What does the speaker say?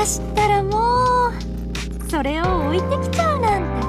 が知ったらもうそれを置いてきちゃうなんて。